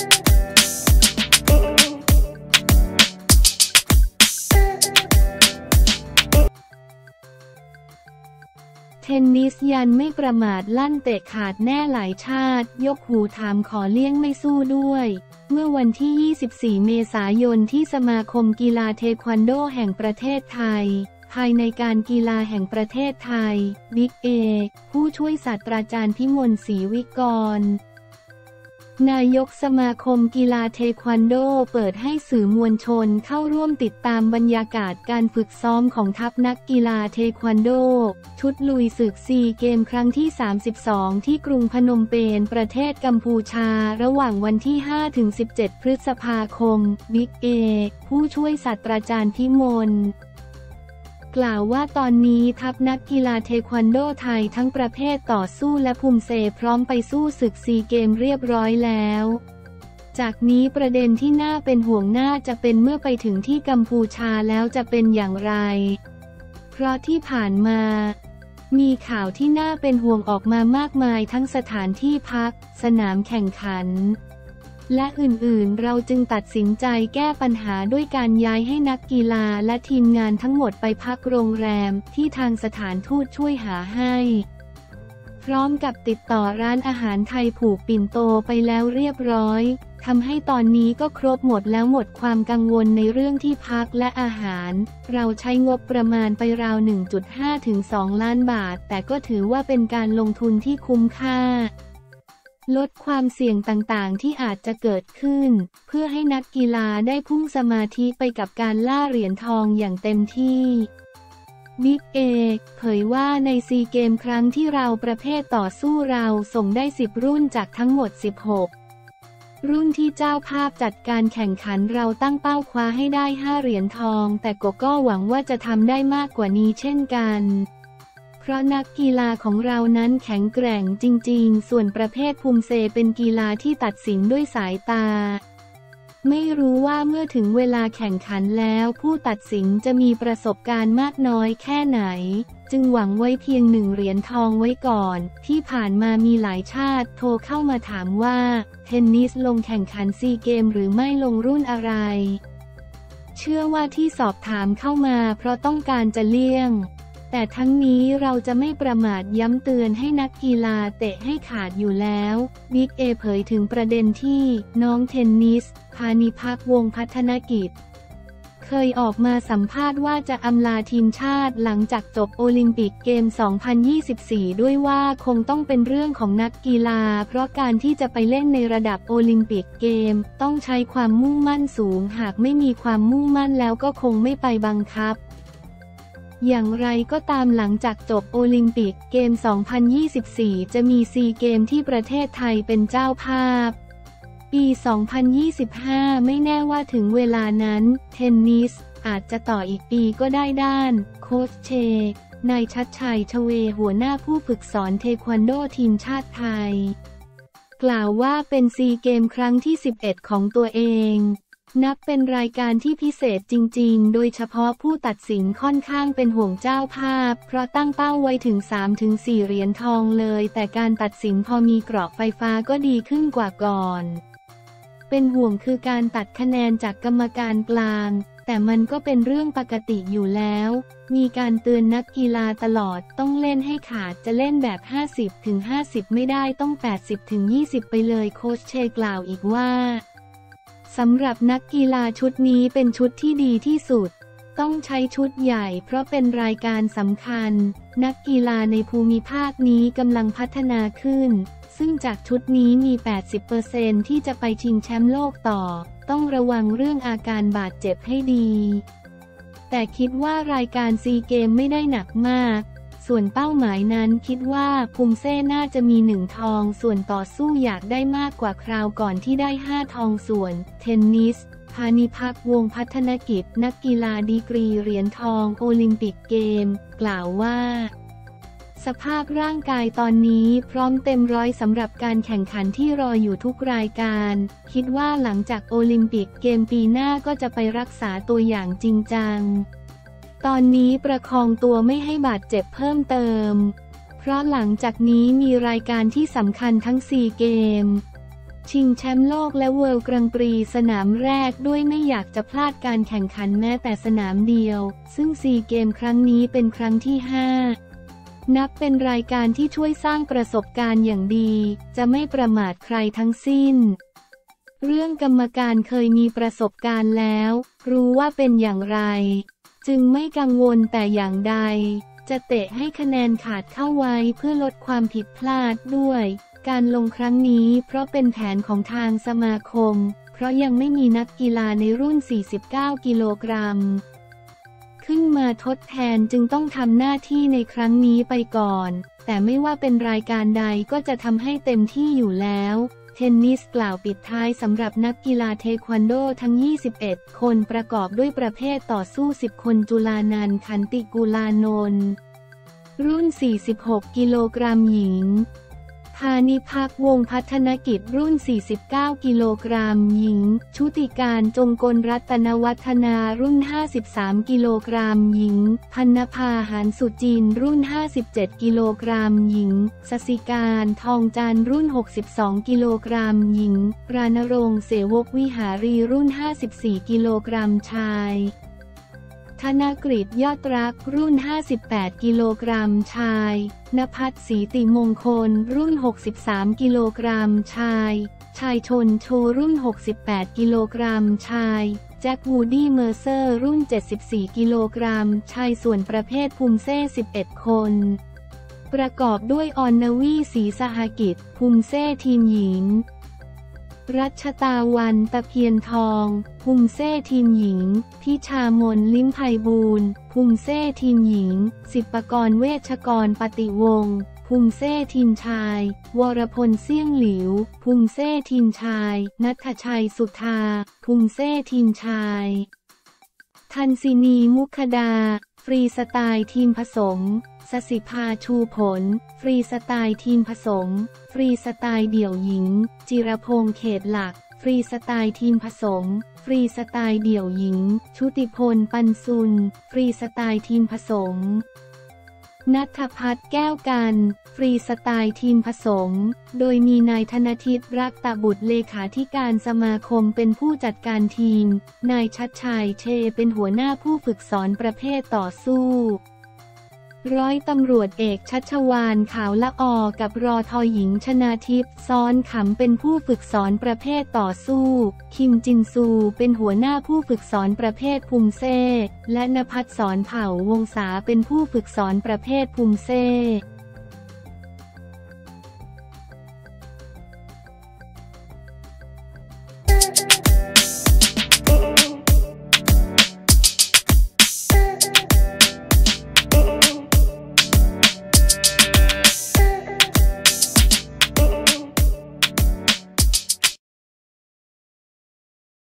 เทนนิสยันไม่ประมาทลั่นเตะขาดแน่หลายชาติ ยกหูถามขอเลี่ยงไม่สู้ด้วย เมื่อวันที่ 24 เมษายนที่สมาคมกีฬาเทควันโดแห่งประเทศไทย ภายในการกีฬาแห่งประเทศไทย บิ๊กเอ ผู้ช่วยศาสตราจารย์พิมลศรีวิกร นายกสมาคมกีฬาเทควันโดเปิดให้สื่อมวลชนเข้าร่วมติดตามบรรยากาศการฝึกซ้อมของทัพนักกีฬาเทควันโด ชุดลุยศึกซีเกมครั้งที่ 32 ที่กรุงพนมเปญประเทศกัมพูชา ระหว่างวันที่ 5-17 พฤษภาคม บิ๊กเอ ผู้ช่วยศาสตราจารย์พิมล กล่าวว่าตอนนี้ทัพนักกีฬาเทควันโดไทยทั้งประเภทต่อสู้และภูมิเซพร้อมไปสู้ศึกซีเกมเรียบร้อยแล้ว จากนี้ประเด็นที่น่าเป็นห่วงน่าจะเป็นเมื่อไปถึงที่กัมพูชาแล้วจะเป็นอย่างไร เพราะที่ผ่านมา มีข่าวที่น่าเป็นห่วงออกมามากมายทั้งสถานที่พัก สนามแข่งขัน และอื่นๆ เราจึงตัดสินใจแก้ปัญหาด้วยการย้ายให้นักกีฬาและทีมงานทั้งหมดไปพักโรงแรมที่ทางสถานทูตช่วยหาให้ พร้อมกับติดต่อร้านอาหารไทยผูกปิ่นโตไปแล้วเรียบร้อยทำให้ตอนนี้ก็ครบหมดแล้วหมดความกังวลในเรื่องที่พักและอาหาร เราใช้งบประมาณไปราว 1.5 ถึง 2 ล้านบาท แต่ก็ถือว่าเป็นการลงทุนที่คุ้มค่า ลดความเสี่ยงต่างๆ ที่อาจจะเกิดขึ้น เพื่อให้นักกีฬาได้พุ่งสมาธิไปกับการล่าเหรียญทองอย่างเต็มที่บิ๊กเอกเผยว่าในซีเกมครั้งที่เราประเภทต่อสู้เราส่งได้ 10 รุ่นจากทั้งหมด 16 รุ่นที่เจ้าภาพจัดการแข่งขันเราตั้งเป้าคว้าให้ได้ 5 เหรียญทอง แต่ก็ก็หวังว่าจะทำได้มากกว่านี้เช่นกัน ราะนักกีฬาของเรานั้นแข็งแกร่งจริง ๆ ส่วนประเภทภูมิเซเป็นกีฬาที่ตัดสินด้วยสายตา ไม่รู้ว่าเมื่อถึงเวลาแข่งขันแล้วผู้ตัดสินจะมีประสบการณ์มากน้อยแค่ไหน จึงหวังไว้เพียงหนึ่งเหรียญทองไว้ก่อน ที่ผ่านมามีหลายชาติโทรเข้ามาถามว่า เทนนิสลงแข่งขันซีเกมหรือไม่ลงรุ่นอะไร เชื่อว่าที่สอบถามเข้ามาเพราะต้องการจะเลี่ยง แต่ทั้งนี้เราจะไม่ประมาทย้ำเตือนให้นักกีฬาเตะให้ขาดอยู่แล้วบิ๊กเอเผยถึงประเด็นที่น้องเทนนิส พานิพักวงพัฒนกิจ เคยออกมาสัมภาษณ์ว่าจะอำลาทีมชาติหลังจากจบโอลิมปิกเกมส์ 2024 ด้วยว่าคงต้องเป็นเรื่องของนักกีฬา เพราะการที่จะไปเล่นในระดับโอลิมปิกเกมส์ ต้องใช้ความมุ่งมั่นสูง หากไม่มีความมุ่งมั่นแล้วก็คงไม่ไปบังคับ อย่างไรก็ตามหลังจากจบโอลิมปิกเกมส์ 2024 จะมีซีเกมส์ที่ประเทศไทยเป็นเจ้าภาพ ปี 2025 ไม่แน่ว่าถึงเวลานั้น เทนนิส อาจจะต่ออีกปีก็ได้ด้าน โค้ชเชนายชัดชัยชเวหัวหน้าผู้ฝึกสอนเทควันโดทีมชาติไทย กล่าวว่าเป็นซีเกมครั้งที่ 11 ของตัวเอง นับเป็นรายการที่พิเศษจริง ๆ โดยเฉพาะผู้ตัดสินค่อนข้างเป็นห่วงเจ้าภาพ เพราะตั้งเป้าไว้ถึง 3-4 เหรียญทองเลย แต่การตัดสินพอมีเกราะไฟฟ้าก็ดีขึ้นกว่าก่อน เป็นห่วงคือการตัดคะแนนจากกรรมการกลาง แต่มันก็เป็นเรื่องปกติอยู่แล้ว มีการเตือนนักกีฬาตลอดต้องเล่นให้ขาดจะเล่นแบบ 50-50 ไม่ได้ต้อง 80-20 ไปเลยโค้ชเชกล่าวอีกว่า สำหรับนักกีฬาชุดนี้เป็นชุดที่ดีที่สุด ต้องใช้ชุดใหญ่เพราะเป็นรายการสำคัญ นักกีฬาในภูมิภาคนี้กำลังพัฒนาขึ้น ซึ่งจากชุดนี้มี 80%ที่จะไปชิงแชมป์โลกต่อ ต้องระวังเรื่องอาการบาดเจ็บให้ดี แต่คิดว่ารายการซีเกมไม่ได้หนักมาก ส่วนเป้าหมายนั้นคิดว่าภูมิเซ่น่าจะมีหนึ่งทอง ส่วนต่อสู้อยากได้มากกว่าคราวก่อนที่ได้ห้าทองส่วน เทนนิสพานิพักวงพัฒนกิจ นักกีฬาดีกรีเหรียญทองโอลิมปิกเกม กล่าวว่า สภาพร่างกายตอนนี้พร้อมเต็มร้อยสำหรับการแข่งขันที่รออยู่ทุกรายการ คิดว่าหลังจากโอลิมปิกเกมปีหน้าก็จะไปรักษาตัวอย่างจริงจัง ตอนนี้ประคองตัวไม่ให้บาดเจ็บเพิ่มเติม เพราะหลังจากนี้มีรายการที่สำคัญทั้ง 4 เกม ชิงแชมป์โลกและเวิลด์กรังปรีสนามแรกด้วยไม่อยากจะพลาดการแข่งขันแม้แต่สนามเดียว ซึ่งซีเกมครั้งนี้เป็นครั้งที่ 5 นับเป็นรายการที่ช่วยสร้างประสบการณ์อย่างดี จะไม่ประมาทใครทั้งสิ้นเรื่องกรรมการเคยมีประสบการณ์แล้ว รู้ว่าเป็นอย่างไร จึงไม่กังวลแต่อย่างใด จะเตะให้คะแนนขาดเข้าไว้เพื่อลดความผิดพลาดด้วย การลงครั้งนี้เพราะเป็นแผนของทางสมาคม เพราะยังไม่มีนักกีฬาในรุ่น 49 กิโลกรัม ขึ้นมาทดแทนจึงต้องทำหน้าที่ในครั้งนี้ไปก่อน แต่ไม่ว่าเป็นรายการใดก็จะทำให้เต็มที่อยู่แล้ว เทนนิสกล่าวปิดท้ายสำหรับนักกีฬาเทควันโดทั้ง 21 คนประกอบด้วยประเภทต่อสู้ 10 คนจุลานันขันติกุลานนท์รุ่น 46 กิโลกรัมหญิง พานิพักวงพัฒนกิจรุ่น 49 กิโลกรัมหญิง ชุติการจงกลรัตนวัฒนารุ่น 53 กิโลกรัมหญิง พันนภาหารสุจินรุ่น 57 กิโลกรัมหญิง สสิการทองจันรุ่น 62 กิโลกรัมหญิง รานรงเสวกวิหารีรุ่น 54 กิโลกรัมชาย ธนกฤษยอดรักรุ่น 58 กิโลกรัมชาย นภัสศีติมงคล รุ่น 63 กิโลกรัมชาย ชายชนโชรุ่น 68 กิโลกรัมชายแจ็ควูดี้เมอร์เซอร์รุ่น 74 กิโลกรัม ชายส่วนประเภทภูมิเซ่ 11 คน ประกอบด้วยออนนวีศรีสหกิจ ภูมิเซ่ทีมหญิง รัชตาวันตะเพียนทองภูมิเซ่ทีมหญิง พิชามนลิ้มไพบูลพุมเซ่ทีมหญิง สิบปกรเวชกรปฏิวงศ์พุมเซ่ทีมชาย วรพลเสี่ยงหลิวพุมเซ่ทีมชาย นัทชัยสุธาภูมิเซ่ทีมชาย ทันซินีมุขดา ฟรีสไตล์ทีมผสม สสิภาชูผล ฟรีสไตล์ทีมผสม ฟรีสไตล์เดี่ยวหญิง จิรพงษ์เขตหลัก ฟรีสไตล์ทีมผสม ฟรีสไตล์เดี่ยวหญิง ชุติพลปันซุนฟรีสไตล์ทีมผสมนัทพัฒน์แก้วกัน ฟรีสไตล์ทีมผสม โดยมีนายธนทิตรักตะบุตรเลขาธิการสมาคมเป็นผู้จัดการทีม นายชัดชัยเชเป็นหัวหน้าผู้ฝึกสอนประเภทต่อสู้ ร้อยตำรวจเอกชัชวานขาวละออกับรอทอหญิงชนาทิพย์ซ้อนขำเป็นผู้ฝึกสอนประเภทต่อสู้ คิมจินซูเป็นหัวหน้าผู้ฝึกสอนประเภทภูมิเซ่และนภัสสอนเผ่าวงศาเป็นผู้ฝึกสอนประเภทภูมิเซ่